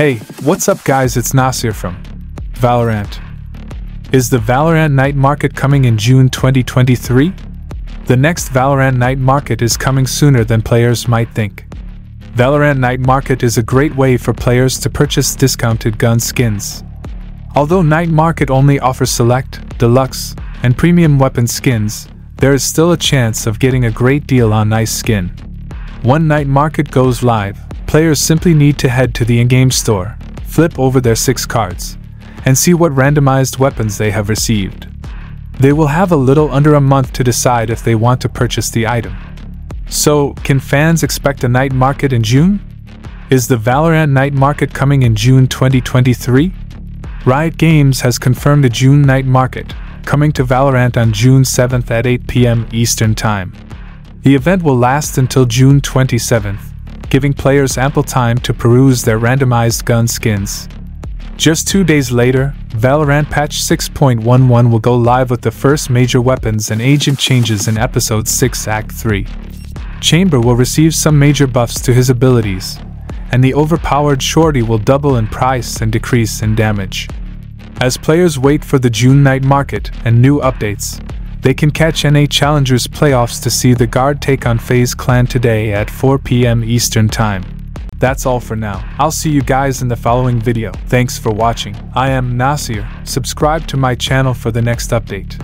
Hey, what's up guys, it's Nasir from Valorant. Is the Valorant Night Market coming in June 2023? The next Valorant Night Market is coming sooner than players might think. Valorant Night Market is a great way for players to purchase discounted gun skins. Although Night Market only offers select, deluxe, and premium weapon skins, there is still a chance of getting a great deal on nice skin. One Night Market goes live, players simply need to head to the in game store, flip over their six cards, and see what randomized weapons they have received. They will have a little under a month to decide if they want to purchase the item. So, can fans expect a night market in June? Is the Valorant night market coming in June 2023? Riot Games has confirmed a June night market, coming to Valorant on June 7th at 8 p.m. Eastern Time. The event will last until June 27th, giving players ample time to peruse their randomized gun skins. Just two days later, Valorant Patch 6.11 will go live with the first major weapons and agent changes in Episode 6 Act 3. Chamber will receive some major buffs to his abilities, and the overpowered Shorty will double in price and decrease in damage. As players wait for the June night market and new updates, they can catch NA Challengers playoffs to see the Guard take on FaZe Clan today at 4 pm Eastern Time. That's all for now. I'll see you guys in the following video. Thanks for watching. I am Nasir. Subscribe to my channel for the next update.